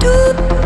do.